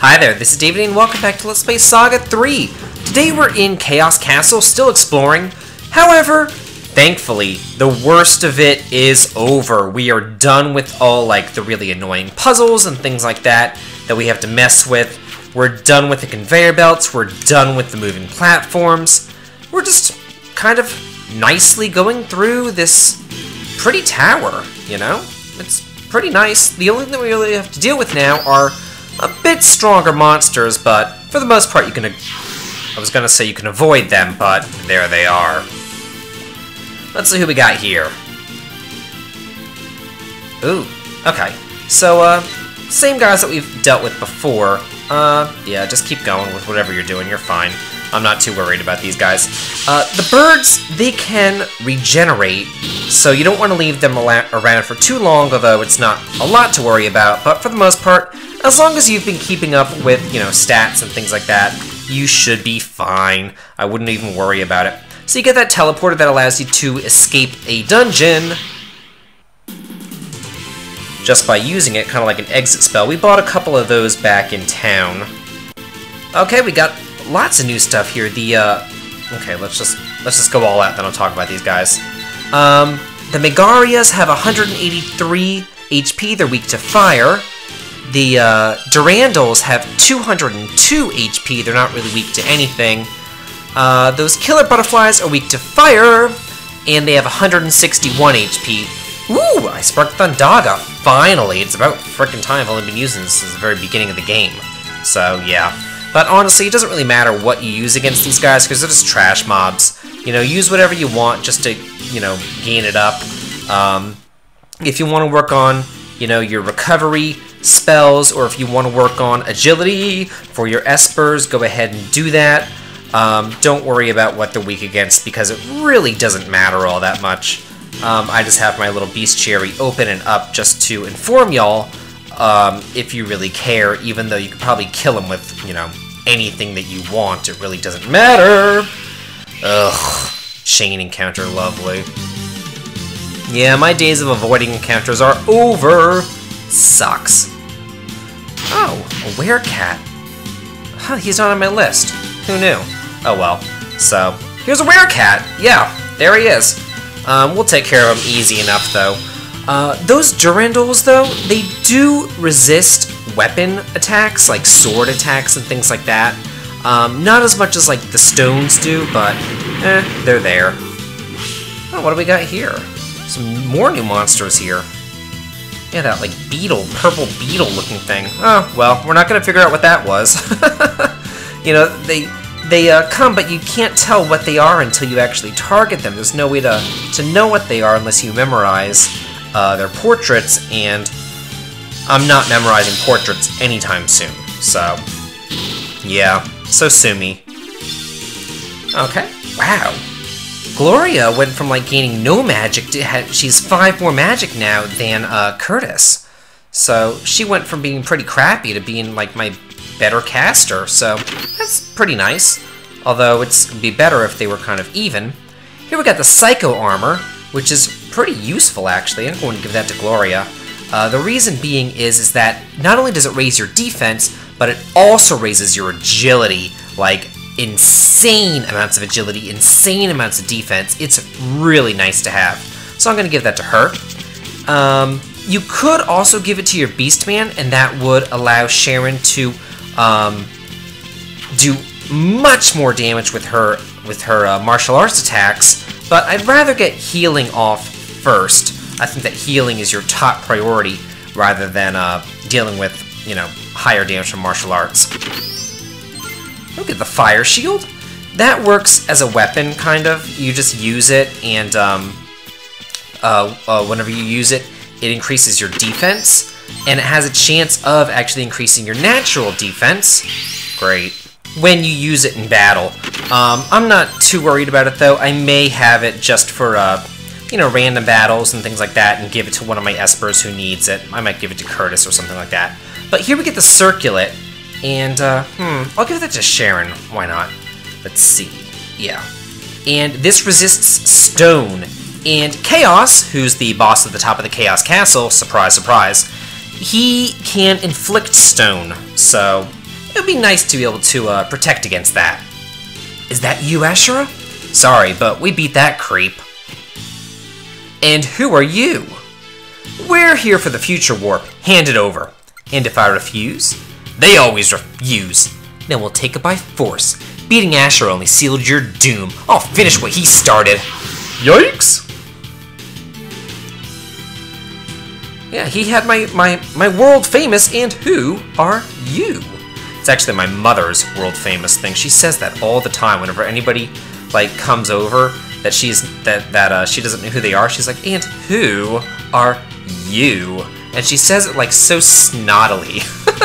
Hi there, this is David and welcome back to Let's Play Saga 3. Today we're in Chaos Castle, still exploring. However, thankfully, the worst of it is over. We are done with all like the really annoying puzzles and things like that that we have to mess with. We're done with the conveyor belts, we're done with the moving platforms. We're just kind of nicely going through this pretty tower, you know? It's pretty nice. The only thing we really have to deal with now are a bit stronger monsters, but for the most part you can... I was gonna say you can avoid them, but there they are. Let's see who we got here. Ooh, okay. So, uh, same guys that we've dealt with before. Uh, yeah, just keep going with whatever you're doing, you're fine. I'm not too worried about these guys. Uh, the birds, they can regenerate, so you don't want to leave them around for too long, although it's not a lot to worry about, but for the most part, as long as you've been keeping up with, you know, stats and things like that, you should be fine. I wouldn't even worry about it. So you get that teleporter that allows you to escape a dungeon just by using it, kind of like an exit spell. We bought a couple of those back in town. Okay, we got lots of new stuff here. The, uh, okay, let's just, let's just go all out, then I'll talk about these guys. Um, the Megarias have 183 HP, they're weak to fire. The uh, Durandals have 202 HP, they're not really weak to anything. Uh, those Killer Butterflies are weak to fire, and they have 161 HP. Ooh, I sparked Thundaga, finally! It's about freaking time, I've only been using this since the very beginning of the game. So, yeah. But honestly, it doesn't really matter what you use against these guys, because they're just trash mobs. You know, use whatever you want just to, you know, gain it up. Um, if you want to work on, you know, your recovery spells, or if you want to work on agility for your espers, go ahead and do that. Um, don't worry about what they're weak against, because it really doesn't matter all that much. Um, I just have my little Bestiary open and up just to inform y'all um, if you really care, even though you could probably kill him with, you know, anything that you want. It really doesn't matter. Ugh. Chain encounter, lovely. Yeah, my days of avoiding encounters are over. Sucks. Oh, a werecat. Huh, he's not on my list. Who knew? Oh well. So, here's a werecat! Yeah, there he is. Um, we'll take care of him easy enough, though. Uh, those Durandals, though, they do resist weapon attacks, like sword attacks and things like that. Um, not as much as, like, the stones do, but, eh, they're there. Oh, what do we got here? Some more new monsters here. Yeah, that, like, beetle, purple beetle-looking thing. Oh, well, we're not gonna figure out what that was. you know, they they uh, come, but you can't tell what they are until you actually target them. There's no way to, to know what they are unless you memorize uh, their portraits, and I'm not memorizing portraits anytime soon. So, yeah, so sue me. Okay, wow. Gloria went from like gaining no magic to ha she's five more magic now than uh, Curtis. So she went from being pretty crappy to being like my better caster. So that's pretty nice. Although it's be better if they were kind of even. Here we got the Psycho Armor, which is pretty useful actually. I'm going to give that to Gloria. Uh, the reason being is, is that not only does it raise your defense, but it also raises your agility. Like, insane amounts of agility, insane amounts of defense. It's really nice to have. So I'm going to give that to her. Um, you could also give it to your Beastman, and that would allow Sharon to um, do much more damage with her with her uh, martial arts attacks. But I'd rather get healing off first. I think that healing is your top priority rather than uh, dealing with, you know, higher damage from martial arts. Look at the fire shield. That works as a weapon, kind of. You just use it, and um, uh, uh, whenever you use it, it increases your defense, and it has a chance of actually increasing your natural defense. Great. When you use it in battle. Um, I'm not too worried about it, though. I may have it just for, uh, you know, random battles and things like that, and give it to one of my espers who needs it. I might give it to Curtis or something like that. But here we get the circulet, and, uh, hmm, I'll give that to Sharon. Why not? Let's see. Yeah. And this resists stone. And Chaos, who's the boss at the top of the Chaos Castle, surprise, surprise, he can inflict stone. So, it would be nice to be able to uh, protect against that. Is that you, Ashura? Sorry, but we beat that creep. And who are you? We're here for the future warp. Hand it over. And if I refuse? They always refuse. Then we'll take it by force. Beating Asher only sealed your doom. I'll finish what he started. Yikes! Yeah, he had my, my, my world famous and who are you? It's actually my mother's world famous thing. She says that all the time whenever anybody like comes over that she's that that uh, she doesn't know who they are. She's like, "And who are you?" And she says it like so snottily.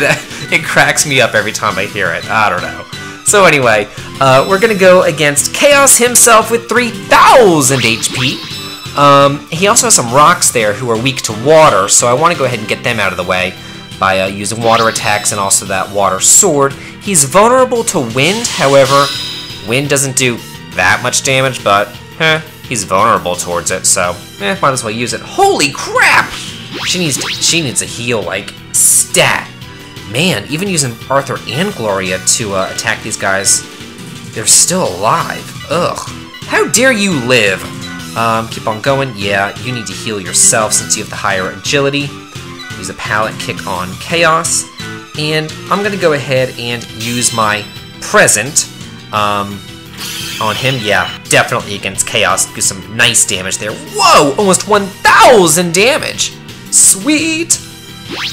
it cracks me up every time I hear it. I don't know. So anyway, uh, we're gonna go against Chaos himself with 3,000 HP. Um, he also has some rocks there who are weak to water, so I want to go ahead and get them out of the way by uh, using water attacks and also that water sword. He's vulnerable to wind, however, wind doesn't do that much damage, but eh, he's vulnerable towards it, so eh, might as well use it. Holy crap! She needs to, she needs a heal like stat. Man, even using Arthur and Gloria to uh, attack these guys, they're still alive. Ugh. How dare you live? Um, keep on going. Yeah, you need to heal yourself since you have the higher agility. Use a pallet kick on Chaos. And I'm going to go ahead and use my present um, on him. Yeah, definitely against Chaos. Do some nice damage there. Whoa! Almost 1,000 damage! Sweet!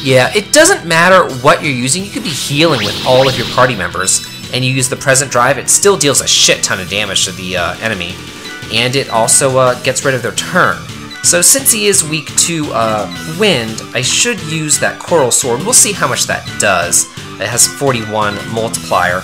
Yeah, it doesn't matter what you're using. You could be healing with all of your party members, and you use the present drive. It still deals a shit ton of damage to the uh, enemy, and it also uh, gets rid of their turn. So since he is weak to uh, wind, I should use that Coral Sword. We'll see how much that does. It has 41 multiplier.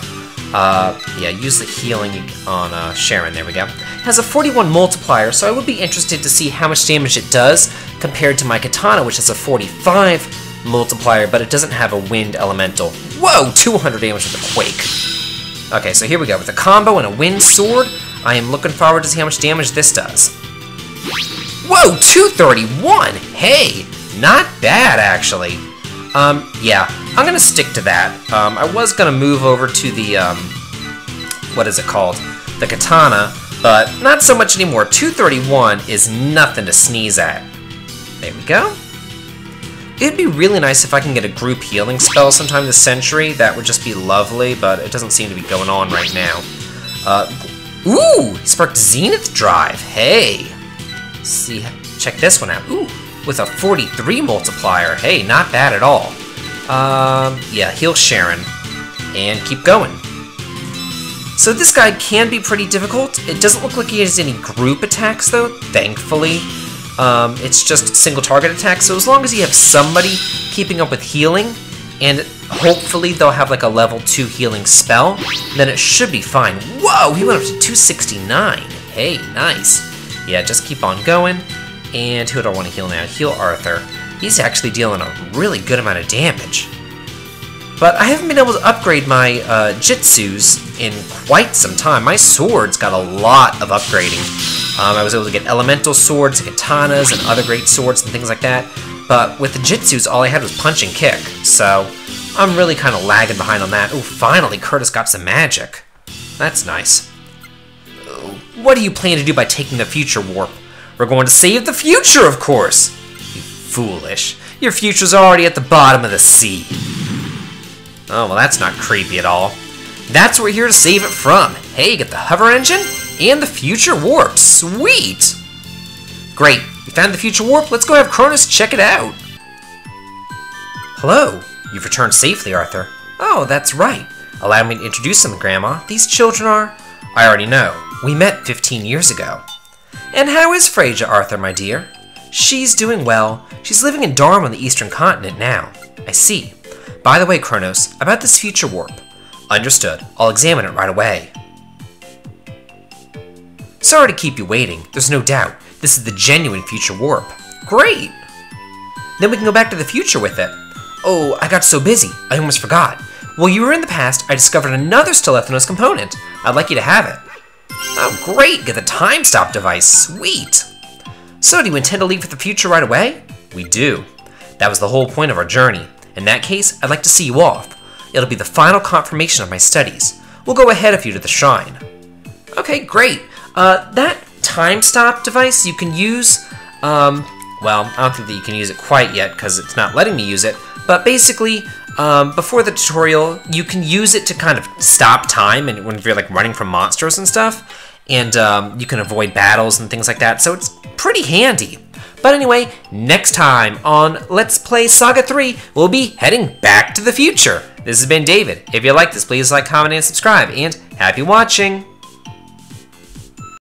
Uh, yeah, use the healing on uh, Sharon. There we go. It has a 41 multiplier, so I would be interested to see how much damage it does compared to my katana, which has a 45 multiplier, but it doesn't have a wind elemental. Whoa, 200 damage with a quake. Okay, so here we go. With a combo and a wind sword, I am looking forward to see how much damage this does. Whoa, 231! Hey, not bad, actually. Um, yeah, I'm gonna stick to that. Um, I was gonna move over to the, um, what is it called? The katana, but not so much anymore. 231 is nothing to sneeze at. There we go. It'd be really nice if I can get a group healing spell sometime this century. That would just be lovely, but it doesn't seem to be going on right now. Uh, ooh, sparked Zenith Drive. Hey, see, check this one out. Ooh, with a 43 multiplier. Hey, not bad at all. Um, yeah, heal Sharon and keep going. So this guy can be pretty difficult. It doesn't look like he has any group attacks though, thankfully. Um, it's just single target attacks, so as long as you have somebody keeping up with healing, and hopefully they'll have like a level 2 healing spell, then it should be fine. Whoa, he went up to 269. Hey, nice. Yeah, just keep on going. And who do I want to heal now? Heal Arthur. He's actually dealing a really good amount of damage. But I haven't been able to upgrade my uh, Jitsus in quite some time. My sword's got a lot of upgrading. Um, I was able to get elemental swords, katanas, and other great swords and things like that. But with the Jitsus, all I had was punch and kick. So I'm really kind of lagging behind on that. Oh, finally, Curtis got some magic. That's nice. What do you plan to do by taking the future warp? We're going to save the future, of course! You foolish. Your future's already at the bottom of the sea. Oh, well, that's not creepy at all. That's what we're here to save it from. Hey, get the hover engine? And the future warp. Sweet! Great. We found the future warp. Let's go have Cronus check it out. Hello. You've returned safely, Arthur. Oh, that's right. Allow me to introduce them, Grandma. These children are... I already know. We met 15 years ago. And how is Frasia, Arthur, my dear? She's doing well. She's living in Dharma on the eastern continent now. I see. By the way, Kronos, about this future warp. Understood. I'll examine it right away. Sorry to keep you waiting, there's no doubt. This is the genuine future warp. Great! Then we can go back to the future with it. Oh, I got so busy, I almost forgot. While you were in the past, I discovered another Stelethnos component. I'd like you to have it. Oh, great! Get the time stop device. Sweet! So, do you intend to leave for the future right away? We do. That was the whole point of our journey. In that case, I'd like to see you off. it'll be the final confirmation of my studies. We'll go ahead of you to the shrine. Okay, great. Uh, that time stop device you can use, um, well, I don't think that you can use it quite yet because it's not letting me use it, but basically, um, before the tutorial, you can use it to kind of stop time and when you're like running from monsters and stuff, and um, you can avoid battles and things like that, so it's pretty handy. But anyway, next time on Let's Play Saga 3, we'll be heading back to the future. This has been David. If you like this, please like, comment, and subscribe, and happy watching!